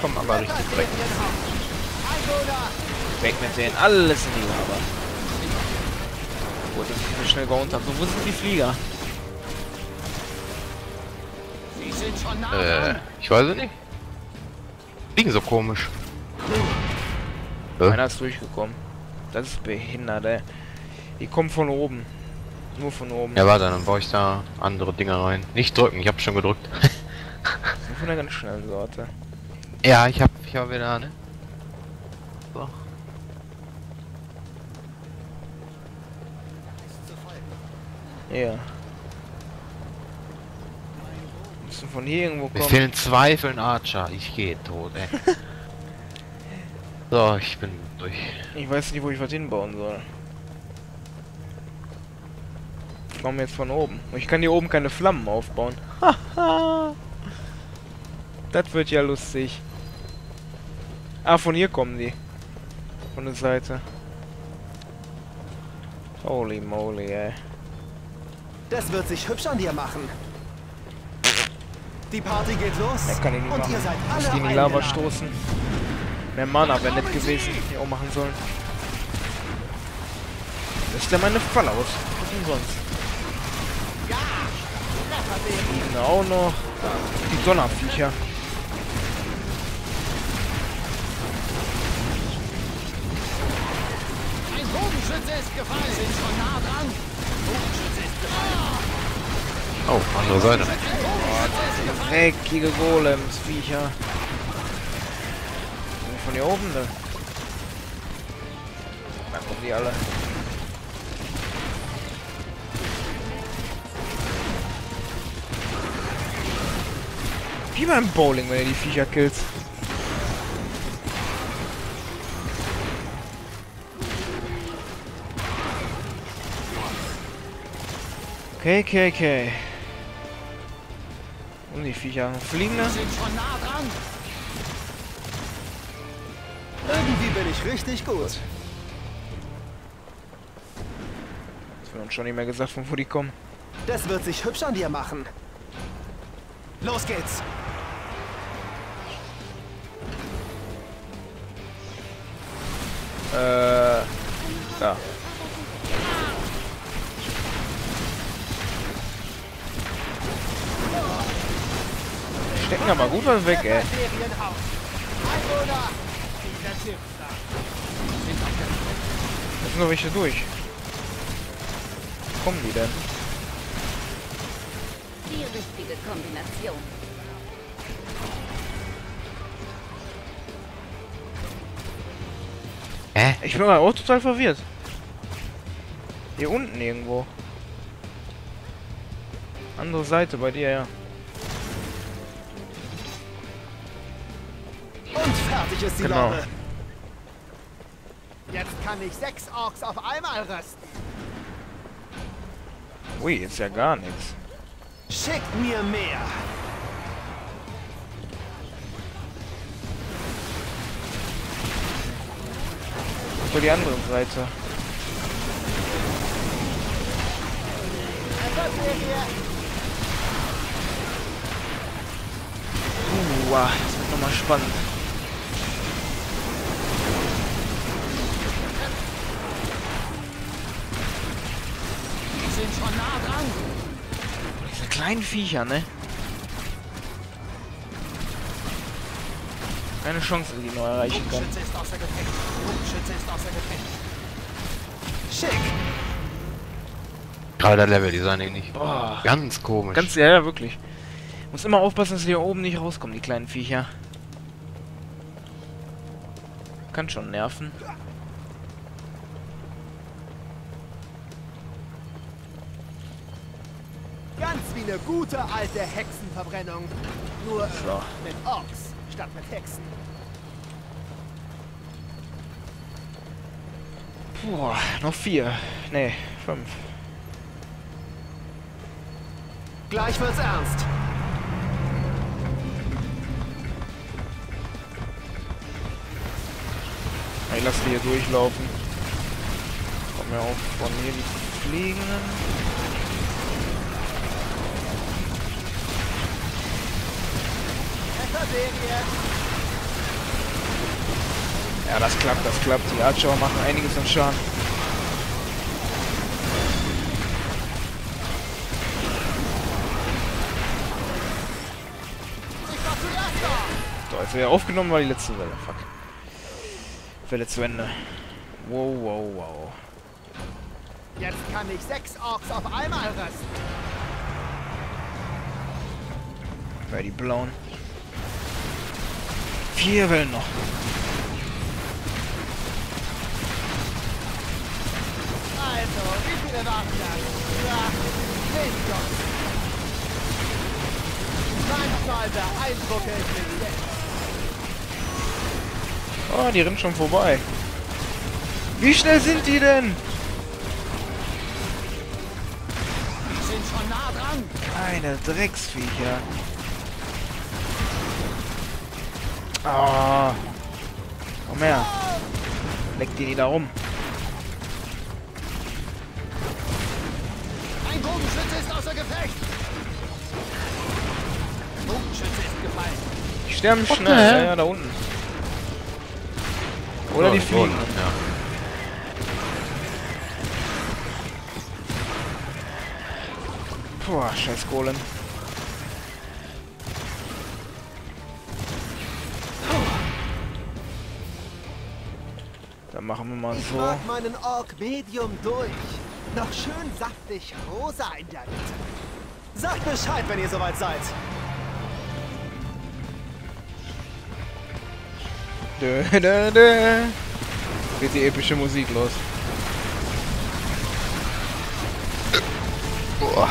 Komm aber richtig weg. Weg mit denen, alles in die Lava. Gut, das ist mir schnell runter. So, wo sind die Flieger? Äh, ich weiß es nicht. Fliegen so komisch. Äh? Einer ist durchgekommen. Das ist behindert, ey. Die kommen von oben. Nur von oben. Ja, warte, dann baue ich da andere Dinger rein. Nicht drücken, ich habe schon gedrückt. Von der ganz schnellen Sorte. Ja, ich habe ich hab wieder, ne? So. Ja. Müssen von hier irgendwo kommen. fehlen zwei für den Archer. Ich gehe tot, ey. so, ich bin durch. Ich weiß nicht, wo ich was hinbauen soll. Ich komme jetzt von oben. Und ich kann hier oben keine Flammen aufbauen. Haha. das wird ja lustig. Ah, von hier kommen die. Von der Seite. Holy moly, ey. Das wird sich hübsch an dir machen. Die Party geht los. Er kann ihn nicht und machen. ihr seid Muss alle die in die Lava stoßen. Mehr Mana wäre nett gewesen. Die auch machen sollen. Das ist ja meine Falle aus. Was denn sonst? Ja, auch noch. Die Donnerviecher. Oh, andere Seite. Dreckige Golems, Viecher. Von hier oben, ne? Da kommen die alle. Wie beim Bowling, wenn ihr die Viecher killt. Okay, okay, okay. Und die Viecher fliegen da? Sind schon nah dran. Irgendwie bin ich richtig gut. Das wird uns schon nicht mehr gesagt, von wo die kommen. Das wird sich hübsch an dir machen. Los geht's. Äh. Da. Stecken aber gut was weg, ey. Da sind noch welche durch. Wo kommen die denn? Die richtige Kombination. Hä? Ich bin mal auch total verwirrt. Hier unten irgendwo. Andere Seite bei dir, ja. Fertig ist die Genau. Laube. Jetzt kann ich sechs Orks auf einmal rösten. Ui, ist ja gar nichts. Schickt mir mehr. Für die andere Seite. Uh, ah, das wird nochmal spannend. Kleinen Viecher, ne? Keine Chance, die noch erreichen kann. Ist außer ist außer. Schick. Gerade der Level-Design nicht. Boah. Ganz komisch. Ganz, ja, ja, wirklich. Muss immer aufpassen, dass sie hier oben nicht rauskommen, die kleinen Viecher. Kann schon nerven. Wie eine gute alte Hexenverbrennung. Nur äh, So. mit Orks statt mit Hexen. Boah, noch vier. Nee, fünf. Gleich wird's ernst. Ich lasse die hier durchlaufen. Kommen ja auch von hier die Fliegenden. Ja, das klappt, das klappt. Die Archer machen einiges an Schaden. So, jetzt wieder aufgenommen war die letzte Welle. Fuck. Welle zu Ende. Wow, wow, wow. Jetzt kann ich sechs Orks auf einmal rösten. Bei die blauen. Ich mich jetzt. Oh, die rennen schon vorbei. Wie schnell sind die denn? Die sind schon nah dran. Keine Drecksviecher. Ah. Komm her. Leck die da rum. Ein Bogenschütze ist außer Gefecht. Bogenschütze ist gefallen. Die sterben What schnell. Ja, ja, da unten. Oder Oh, die oh, fliegen. Ja. Boah, scheiß Golem. Machen wir mal Ich so. mag meinen Ork Medium durch. Noch schön saftig rosa in der Mitte. Sagt Bescheid, wenn ihr soweit seid. Dö, dö, dö. Geht die epische Musik los. Boah.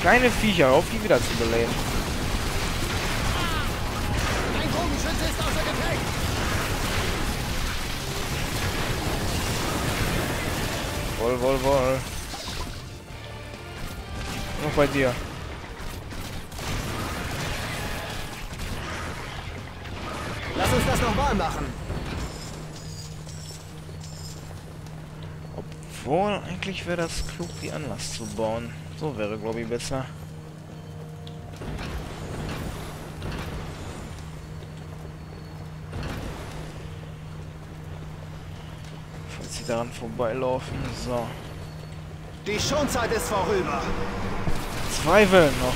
Kleine Viecher, auf die wieder zu beleben. Woll, woll, woll. Noch bei dir. Lass uns das nochmal machen. Obwohl, eigentlich wäre das klug, die Anlass zu bauen. So wäre, glaube ich, besser. Falls sie daran vorbeilaufen. So. Die Schonzeit ist vorüber. Zwei Wellen noch.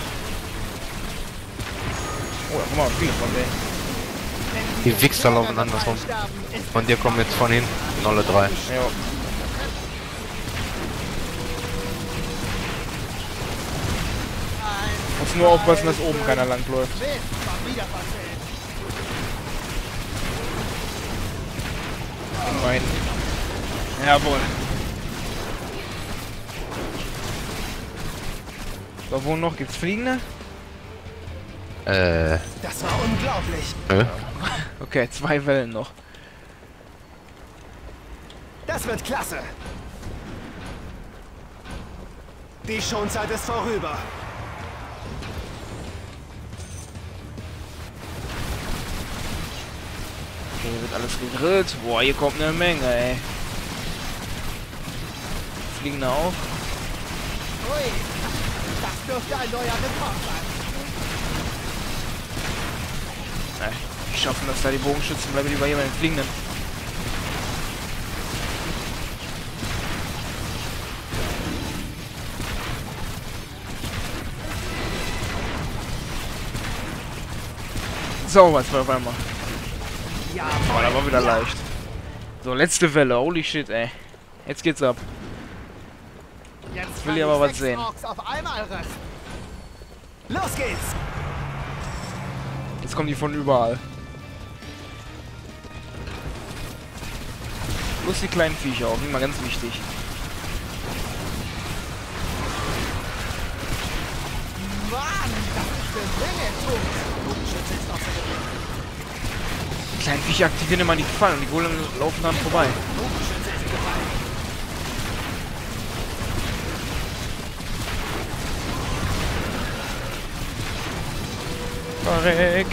Oh, guck mal, viele von denen. Die Wichser laufen andersrum. Von dir kommen jetzt von hinten alle drei. Ja. Muss nur aufpassen, dass oben keiner langläuft. Mist, Jawohl. So, wo noch? Gibt's Fliegende? Äh, Das war unglaublich. nö. Okay, zwei Wellen noch. Das wird klasse. Die Schonzeit ist vorüber. Okay, hier wird alles gegrillt. Boah, hier kommt eine Menge, ey. Fliegende auch. Ui, das dürfte ein neuer Rekord sein. Nein, die schaffen das da, die Bogenschützen bleiben lieber hier bei den Fliegenden. So, was war auf einmal. Ja, Oh, da war wieder leicht. So, letzte Welle. Holy shit, ey. Jetzt geht's ab. Jetzt will ich aber was sehen. Los geht's. Jetzt kommen die von überall. Plus die kleinen Viecher auch, immer ganz wichtig. Mann, das ist Menge. Die kleinen Viecher aktivieren immer die Fallen und die Golem laufen dann vorbei. Gefecht.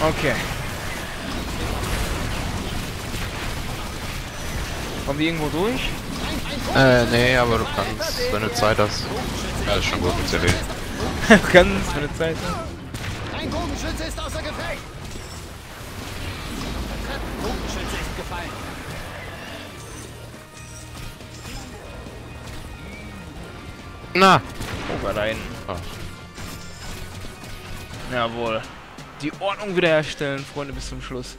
Okay. Kommen die irgendwo durch? Ein Äh, nee, aber du kannst, wenn du Zeit hast. Ja, ist schon gut mit der reden. Ganz für eine Zeit. ne? Ein Bogenschütze ist außer Gefecht. Na! Oh, da hinten. Ach. Jawohl. Die Ordnung wiederherstellen, Freunde, bis zum Schluss.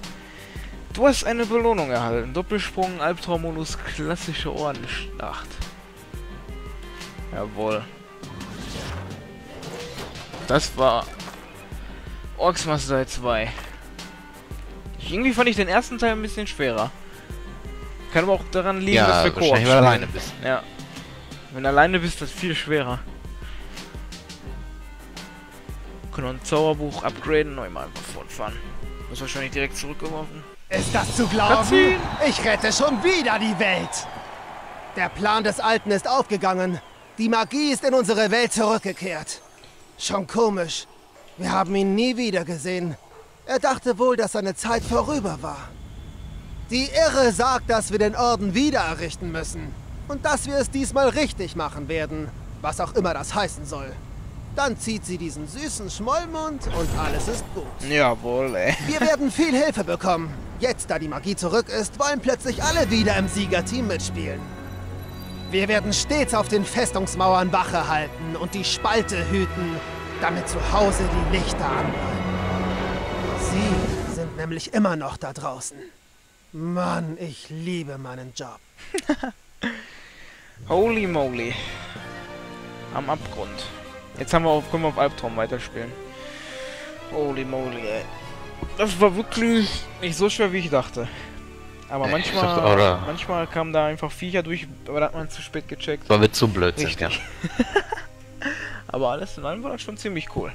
Du hast eine Belohnung erhalten. Doppelsprung, Albtraummodus, klassische Ordensschlacht. Jawohl. Das war Orks Master 2. Irgendwie fand ich den ersten Teil ein bisschen schwerer. Kann aber auch daran liegen, dass Ja, wir Koop alleine bist. Ja. Wenn du alleine bist, ist das viel schwerer. Können wir ein Zauberbuch upgraden, neu mal einfach fortfahren. Ist wahrscheinlich direkt zurückgeworfen. Ist das zu glauben? Cutscene. Ich rette schon wieder die Welt. Der Plan des Alten ist aufgegangen. Die Magie ist in unsere Welt zurückgekehrt. Schon komisch. Wir haben ihn nie wieder gesehen. Er dachte wohl, dass seine Zeit vorüber war. Die Irre sagt, dass wir den Orden wieder errichten müssen. Und dass wir es diesmal richtig machen werden. Was auch immer das heißen soll. Dann zieht sie diesen süßen Schmollmund und alles ist gut. Jawohl, ey. Wir werden viel Hilfe bekommen. Jetzt, da die Magie zurück ist, wollen plötzlich alle wieder im Siegerteam mitspielen. Wir werden stets auf den Festungsmauern Wache halten und die Spalte hüten, damit zu Hause die Lichter anbleiben. Sie sind nämlich immer noch da draußen. Mann, ich liebe meinen Job. Holy moly. Am Abgrund. Jetzt haben wir auf, können wir auf Albtraum weiterspielen. Holy moly, ey. Das war wirklich nicht so schwer, wie ich dachte. Aber manchmal, dachte, manchmal kamen da einfach Viecher durch, aber da hat man zu spät gecheckt. War wir zu blöd sind, ja. Aber alles in allem war das schon ziemlich cool.